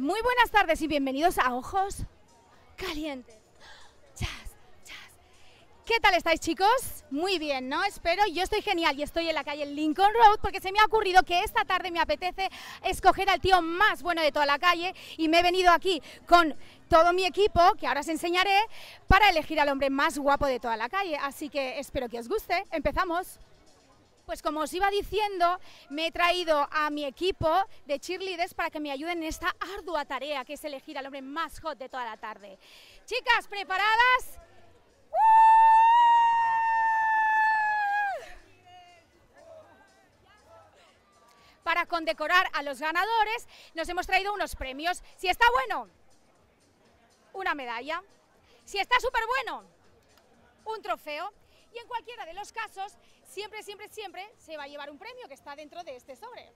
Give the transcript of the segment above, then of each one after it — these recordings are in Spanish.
Muy buenas tardes y bienvenidos a Ojos Calientes. Chas, chas. ¿Qué tal estáis chicos? Muy bien, ¿no? Espero, yo estoy genial y estoy en la calle Lincoln Road porque se me ha ocurrido que esta tarde me apetece escoger al tío más bueno de toda la calle y me he venido aquí con todo mi equipo, que ahora os enseñaré, para elegir al hombre más guapo de toda la calle. Así que espero que os guste. Empezamos. Pues como os iba diciendo, me he traído a mi equipo de cheerleaders para que me ayuden en esta ardua tarea que es elegir al hombre más hot de toda la tarde. Chicas, ¿preparadas? ¡Uh! Para condecorar a los ganadores, nos hemos traído unos premios. Si está bueno, una medalla. Si está súper bueno, un trofeo. Y en cualquiera de los casos, siempre, siempre, siempre se va a llevar un premio que está dentro de este sobre.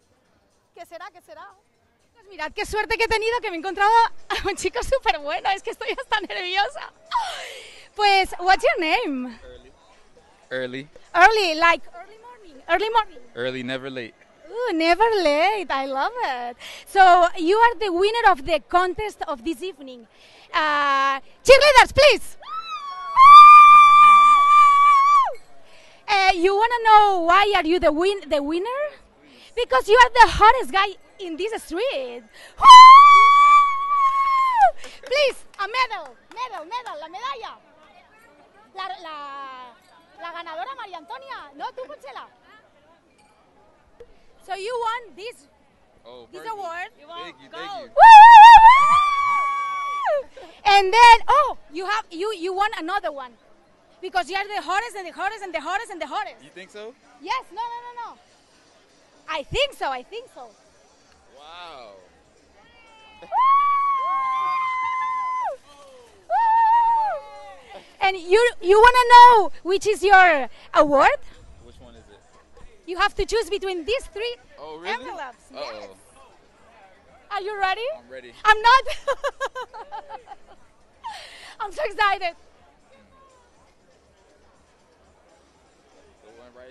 ¿Qué será? ¿Qué será? Pues mirad qué suerte que he tenido que me he encontrado a un chico súper bueno. Es que estoy hasta nerviosa. Pues, what's your name? Early. Early, like early morning. Early morning. Early, never late. Ooh, never late. I love it. So you are the winner of the contest of this evening. Uh, cheerleaders, please. Uh, you want to know why are you the win the winner? Because you are the hottest guy in this street. Please, a medal, medal, medal, la medalla. La, la, la ganadora María Antonia. No, tú, Conchela. So you won this Oh, this perfect. award. Thank you, thank you. And then, oh, you have you you won another one because you are the hottest and the hottest and the hottest and the hottest. You think so? Yes, no, no, no, no. I think so. I think so. Wow. And you you want to know which is your award? Which one is it? You have to choose between these three Oh, really? envelopes. Yes. Uh-oh. Are you ready? I'm ready. I'm not. I'm so excited.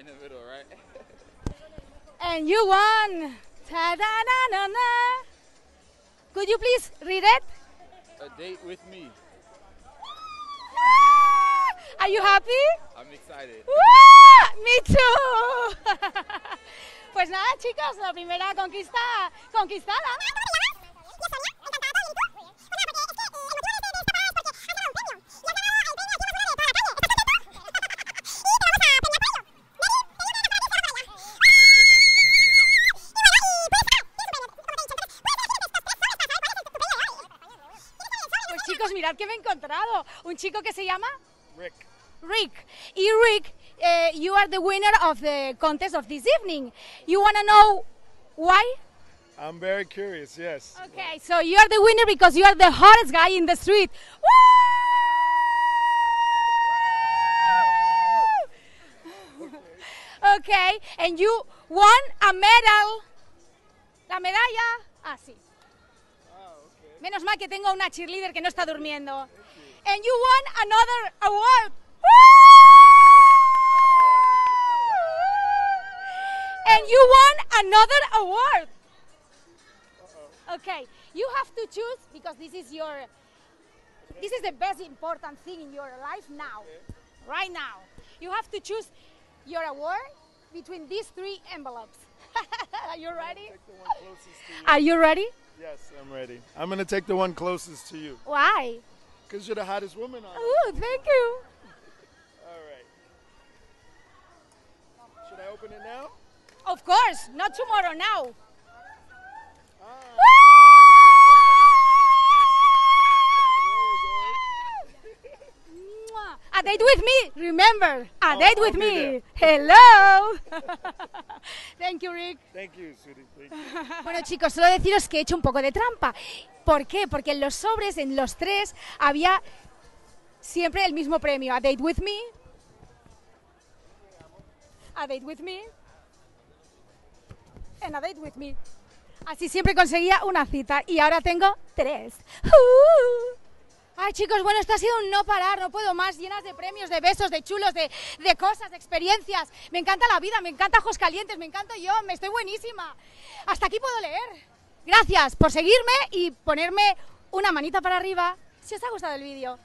In the middle, right? And you won. Ta-da-na-na-na. Could you please read it? A date with me. Are you happy? I'm excited. ¡Ah! Me too. pues nada, chicos, la primera conquista conquistada. Chicos, mirad que me he encontrado. Un chico que se llama Rick. Rick. Y Rick, eh, you are the winner of the contest of this evening. You want to know why? I'm very curious, yes. Okay, so you are the winner because you are the hottest guy in the street. Woo! okay, and you won a medal. La medalla, ah, sí. Menos mal que tengo una cheerleader que no está durmiendo. And you won another award. And you won another award. Okay, you have to choose because this is your this is the best important thing in your life now. Right now. You have to choose your award between these three envelopes. Are you ready? Take the one closest to you. Are you ready? Yes, I'm ready. I'm gonna take the one closest to you. Why? Because you're the hottest woman on. Ooh, thank you. All right. Should I open it now? Of course, not tomorrow, now. Date with me, remember. A Oh, date I'll with me. Hello. Thank you, Rick. Thank you, sweetie. Thank you. Bueno, chicos, solo deciros que he hecho un poco de trampa. ¿Por qué? Porque en los sobres, en los tres, había siempre el mismo premio. A date with me. A date with me. And a date with me. Así siempre conseguía una cita y ahora tengo tres. ¡Uh! Ay, chicos, bueno, esto ha sido un no parar, no puedo más, llenas de premios, de besos, de chulos, de, de cosas, de experiencias. Me encanta la vida, me encanta Ojos Calientes, me encanta yo, me estoy buenísima. Hasta aquí puedo leer. Gracias por seguirme y ponerme una manita para arriba si os ha gustado el vídeo.